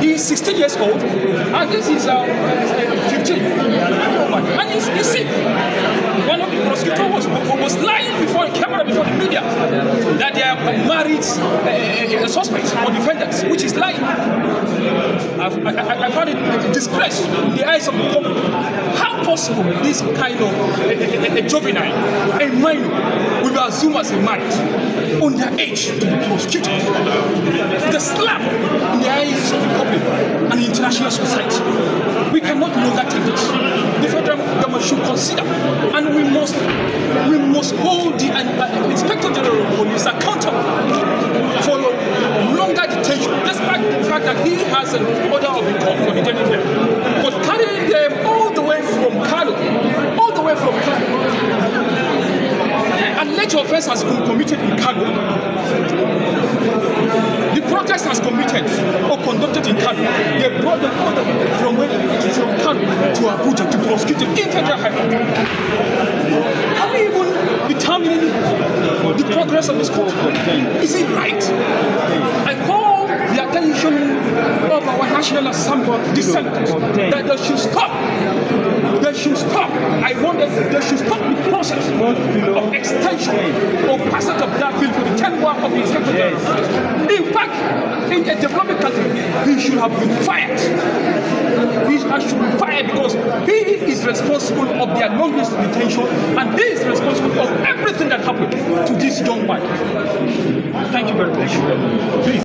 he's 16 years old, and this is uh, uh, 15. And he's, he's sick. One of the prosecutors was, was lying before the camera, before the media, that they are married uh, uh, suspects or defendants, which is lying. I've, I, I, found it a disgrace in the eyes of the public. How possible this kind of a, a, a juvenile, a minor, will be assumed as a married, underage to be prosecuted? The slap in the eyes of the public and the international society. We cannot longer take this. The federal government should consider, and we must, we must hold the uh, Inspector General Police accountable for longer detention, despite the fact that he has an order of the court for detaining them. But carrying them all the way from Kano, all the way from Kano, and alleged offense has been committed in Kano. The protest has committed or conducted. They brought the way from where from Kano to Abuja to prosecute them in federal high. Are we even determining the progress of this court? Is it right? I call the attention of our National Assembly, the senators, that they should stop. They should stop. I want that they should stop the process of extension or passage of that bill for the tenure of the Inspector. In fact, in a developing country, he should have been fired. He should be fired because he is responsible of their longest detention and he is responsible of everything that happened to this young man. Thank you very much. Please.